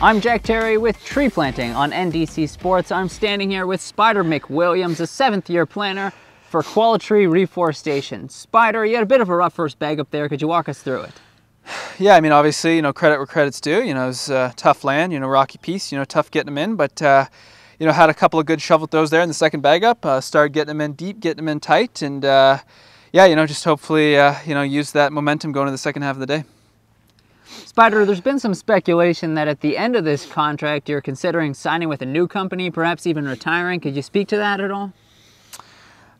I'm Jack Terry with Tree Planting on NDC Sports. I'm standing here with Spider McWilliams, a seventh year planner for Qualitree Reforestation. Spider, you had a bit of a rough first bag up there. Could you walk us through it? Yeah, I mean, obviously, you know, credit where credit's due. You know, it was uh, tough land, you know, rocky piece, you know, tough getting them in, but, uh, you know, had a couple of good shovel throws there in the second bag up, uh, started getting them in deep, getting them in tight, and, uh, yeah, you know, just hopefully, uh, you know, use that momentum going to the second half of the day. Spider, there's been some speculation that at the end of this contract, you're considering signing with a new company, perhaps even retiring. Could you speak to that at all?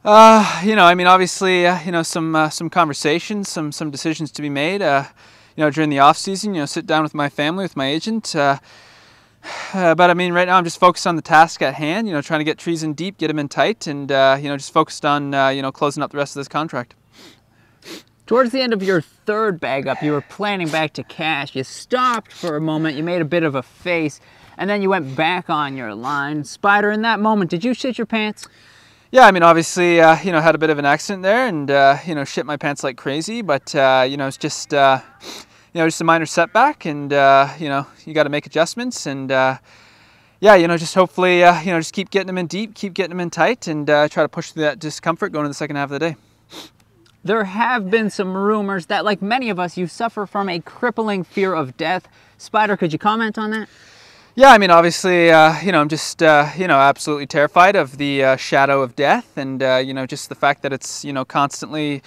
Uh, you know, I mean, obviously, uh, you know, some uh, some conversations, some some decisions to be made. Uh, you know, during the off season, you know, sit down with my family, with my agent. Uh, uh, but I mean, right now I'm just focused on the task at hand. You know, trying to get trees in deep, get them in tight, and uh, you know, just focused on uh, you know closing up the rest of this contract. Towards the end of your third bag up, you were planning back to cache. You stopped for a moment, you made a bit of a face, and then you went back on your line. Spider, in that moment, did you shit your pants? Yeah, I mean, obviously, uh, you know, had a bit of an accident there, and uh, you know, shit my pants like crazy. But uh, you know, it's just uh, you know, just a minor setback, and uh, you know, you got to make adjustments, and uh, yeah, you know, just hopefully, you know, just keep getting them in deep, keep getting them in tight, and try to push through that discomfort going to the second half of the day. There have been some rumors that, like many of us, you suffer from a crippling fear of death. Spider, could you comment on that? Yeah, I mean, obviously, uh, you know, I'm just, uh, you know, absolutely terrified of the uh, shadow of death and, uh, you know, just the fact that it's, you know, constantly,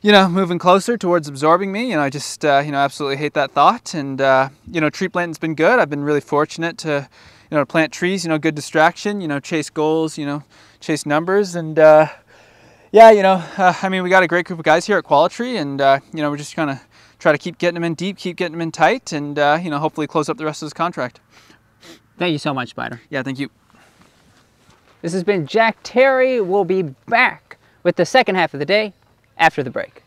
you know, moving closer towards absorbing me. You know, I just, uh, you know, absolutely hate that thought. And, uh, you know, tree planting's been good. I've been really fortunate to, you know, plant trees, you know, good distraction, you know, chase goals, you know, chase numbers. And, yeah, you know, uh, I mean, we got a great group of guys here at Qualitree, and uh, you know, we're just gonna try to keep getting them in deep, keep getting them in tight, and uh, you know, hopefully close up the rest of this contract. Thank you so much, Spider. Yeah, thank you. This has been Jack Terry. We'll be back with the second half of the day after the break.